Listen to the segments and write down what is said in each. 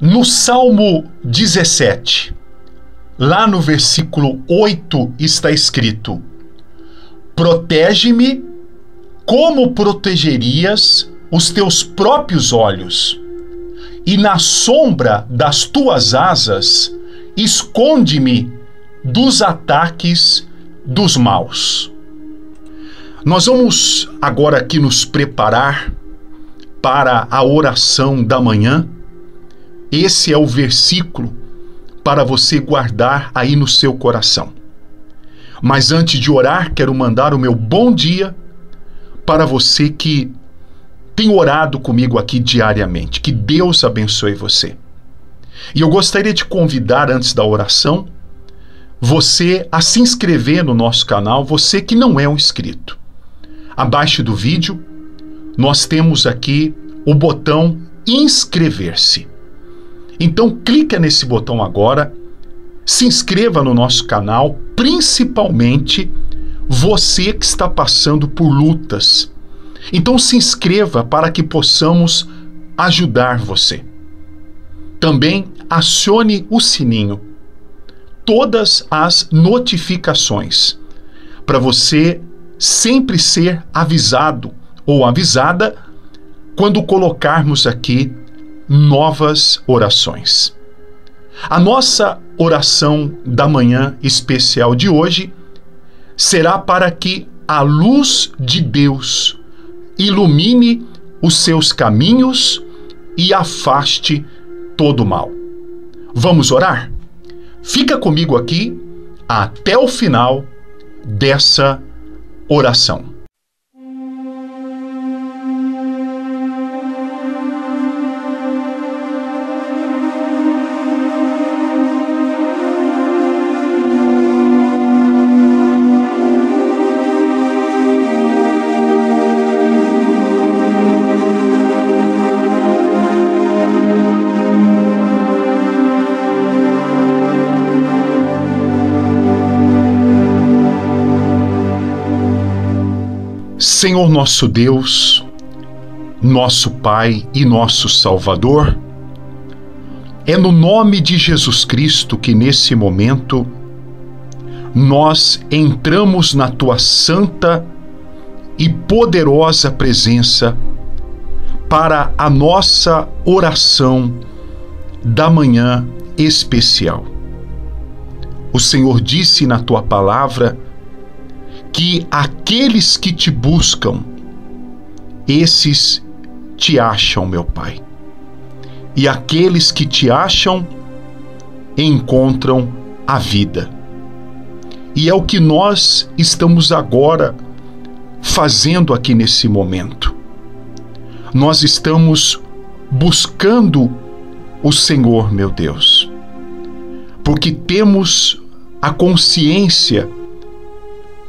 No Salmo 17, lá no versículo 8 está escrito: Protege-me como protegerias os teus próprios olhos, e na sombra das tuas asas esconde-me dos ataques dos maus. Nós vamos agora aqui nos preparar para a oração da manhã. Esse é o versículo para você guardar aí no seu coração. Mas antes de orar, quero mandar o meu bom dia para você que tem orado comigo aqui diariamente. Que Deus abençoe você. E eu gostaria de convidar, antes da oração, você a se inscrever no nosso canal, você que não é um inscrito. Abaixo do vídeo, nós temos aqui o botão inscrever-se. Então clica nesse botão agora, se inscreva no nosso canal, principalmente você que está passando por lutas. Então se inscreva para que possamos ajudar você. Também acione o sininho, todas as notificações, para você sempre ser avisado ou avisada quando colocarmos aqui novas orações. A nossa oração da manhã especial de hoje será para que a luz de Deus ilumine os seus caminhos e afaste todo o mal. Vamos orar? Fica comigo aqui até o final dessa oração. Senhor nosso Deus, nosso Pai e nosso Salvador, é no nome de Jesus Cristo que nesse momento nós entramos na tua santa e poderosa presença para a nossa oração da manhã especial. O Senhor disse na tua palavra que aqueles que te buscam, esses te acham, meu Pai. E aqueles que te acham encontram a vida. E é o que nós estamos agora fazendo aqui nesse momento. Nós estamos buscando o Senhor, meu Deus, porque temos a consciência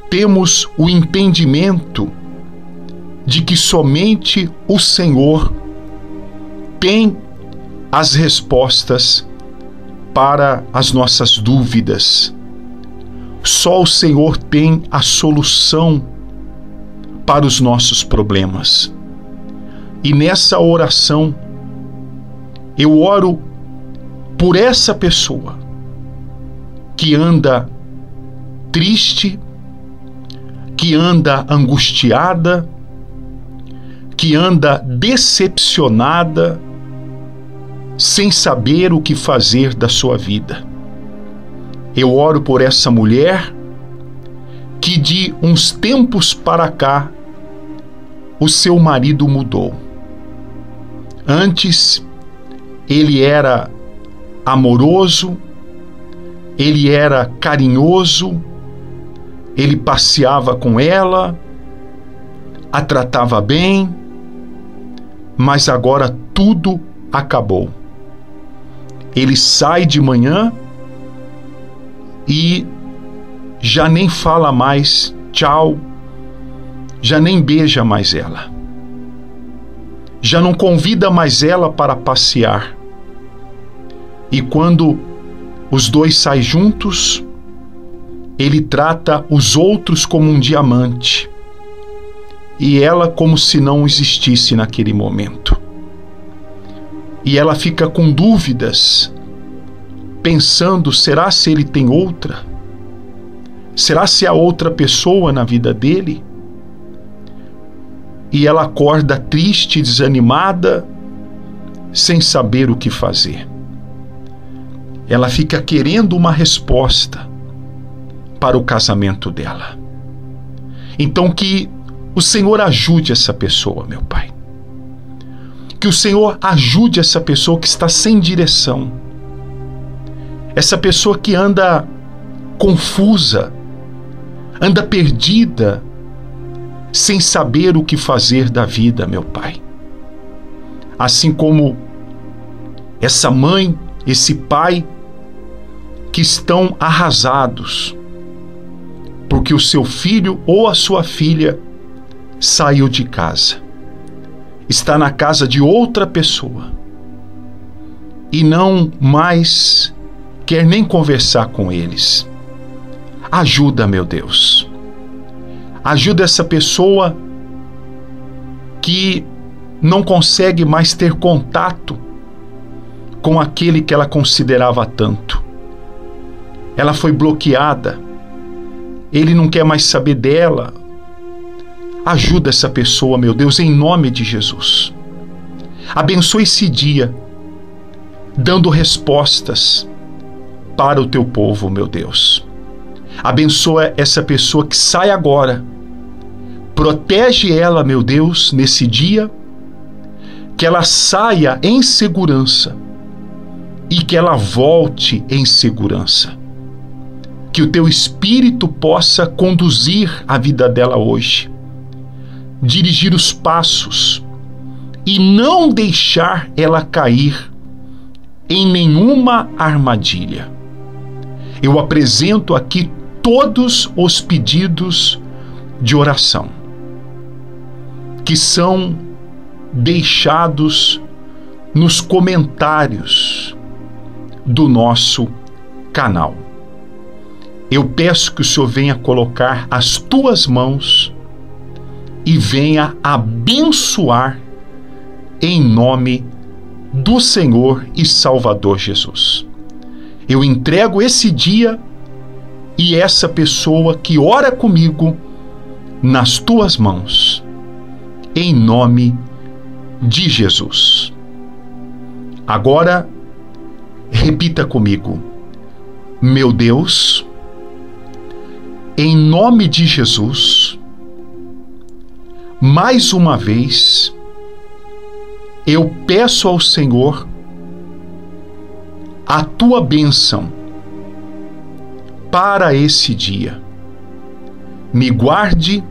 temos o entendimento de que somente o Senhor tem as respostas para as nossas dúvidas. Só o Senhor tem a solução para os nossos problemas. E nessa oração, eu oro por essa pessoa que anda triste, que anda angustiada, que anda decepcionada, sem saber o que fazer da sua vida. Eu oro por essa mulher que de uns tempos para cá o seu marido mudou. Antes ele era amoroso, ele era carinhoso, ele passeava com ela, a tratava bem, mas agora tudo acabou. Ele sai de manhã e já nem fala mais tchau, já nem beija mais ela, já não convida mais ela para passear. E quando os dois saem juntos, ele trata os outros como um diamante e ela como se não existisse naquele momento. e ela fica com dúvidas, pensando: será se ele tem outra? Será se há outra pessoa na vida dele? E ela acorda triste, desanimada, sem saber o que fazer. Ela fica querendo uma resposta para o casamento dela. Então, que o Senhor ajude essa pessoa, meu Pai. Que o Senhor ajude essa pessoa que está sem direção. Essa pessoa que anda confusa, anda perdida, sem saber o que fazer da vida, meu Pai. Assim como essa mãe, esse pai que estão arrasados, porque o seu filho ou a sua filha saiu de casa, está na casa de outra pessoa e não mais quer nem conversar com eles. Ajuda, meu Deus. Ajuda essa pessoa que não consegue mais ter contato com aquele que ela considerava tanto. Ela foi bloqueada. Ele não quer mais saber dela. Ajuda essa pessoa, meu Deus, em nome de Jesus. Abençoe esse dia, dando respostas para o teu povo, meu Deus. Abençoa essa pessoa que sai agora. Protege ela, meu Deus, nesse dia. Que ela saia em segurança e que ela volte em segurança. Que o teu espírito possa conduzir a vida dela hoje, dirigir os passos e não deixar ela cair em nenhuma armadilha. Eu apresento aqui todos os pedidos de oração que são deixados nos comentários do nosso canal. Eu peço que o Senhor venha colocar as tuas mãos e venha abençoar em nome do Senhor e Salvador Jesus. Eu entrego esse dia e essa pessoa que ora comigo nas tuas mãos, em nome de Jesus. Agora, repita comigo, meu Deus, em nome de Jesus, mais uma vez, eu peço ao Senhor a tua bênção para esse dia. Me guarde,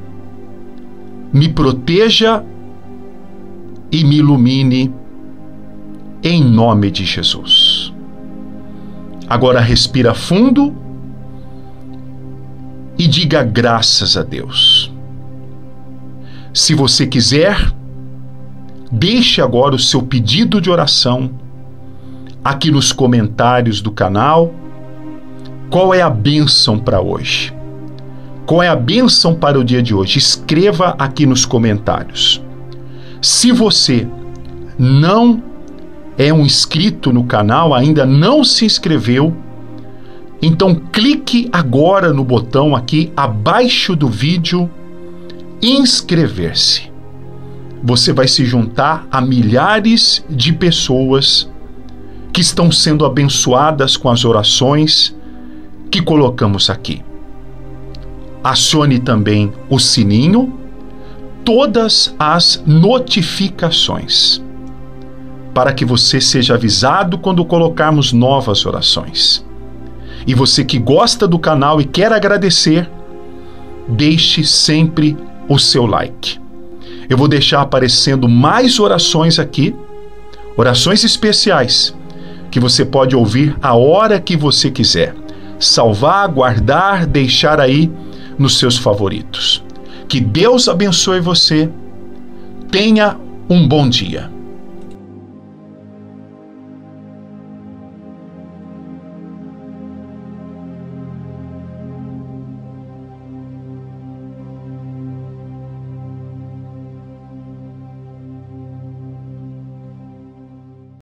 me proteja e me ilumine em nome de Jesus. Agora respira fundo e diga graças a Deus. Se você quiser, deixe agora o seu pedido de oração aqui nos comentários do canal qual é a bênção para hoje? Qual é a bênção para o dia de hoje? Escreva aqui nos comentários. Se você não é um inscrito no canal, ainda não se inscreveu, então clique agora no botão aqui abaixo do vídeo inscrever-se. Você vai se juntar a milhares de pessoas que estão sendo abençoadas com as orações que colocamos aqui. Acione também o sininho, todas as notificações, para que você seja avisado quando colocarmos novas orações. E você que gosta do canal e quer agradecer, deixe sempre o seu like. Eu vou deixar aparecendo mais orações aqui, orações especiais, que você pode ouvir a hora que você quiser salvar, guardar, deixar aí nos seus favoritos. Que Deus abençoe você. Tenha um bom dia.